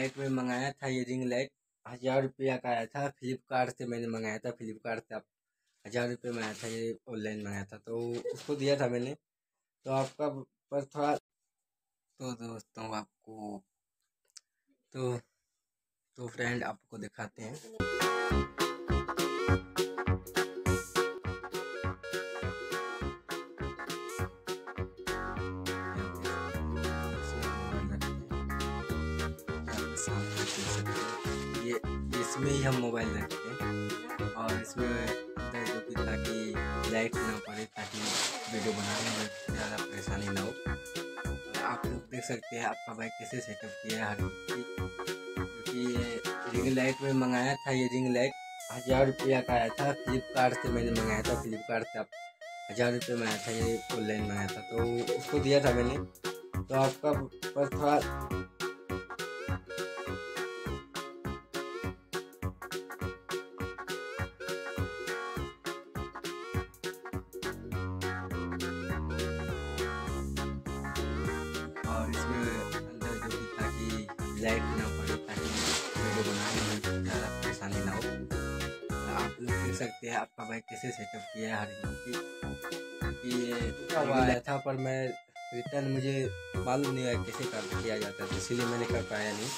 Light में मंगाया था ये रिंग लाइट हज़ार रुपया का आया था। फ्लिपकार्ट से मैंने मंगाया था फ्लिपकार्ट से आप हज़ार रुपये में आया था, ये ऑनलाइन मंगाया था। तो उसको दिया था मैंने। तो आपका पर थोड़ा तो दोस्तों आपको तो तो फ्रेंड आपको दिखाते हैं। इसमें ही हम मोबाइल रखते हैं। और इसमें जो कि ताकि लाइट ना पड़े, ताकि वीडियो बनाने में ज़्यादा परेशानी ना हो। आप लोग देख सकते हैं, आपका बाइक कैसे सेटअप किया है हर क्योंकि ये रिंग लाइट में मंगाया था, ये रिंग लाइट हज़ार रुपया का आया था फ्लिपकार्ट से मैंने मंगाया था फ्लिपकार्ट से आप हज़ार रुपये में आया था, ये ऑनलाइन मंगाया था। तो उसको दिया था मैंने। तो आपका पर थोड़ा लाइट ना पड़े ताकि वीडियो बनाने में ज़्यादा परेशानी ना हो आप लोग देख सकते हैं आपका बाइक कैसे सेटअप किया है हर चीज़ की ये था पर मैं रिटर्न मुझे मालूम नहीं है कैसे कर किया जाता है तो इसीलिए मैंने कर पाया नहीं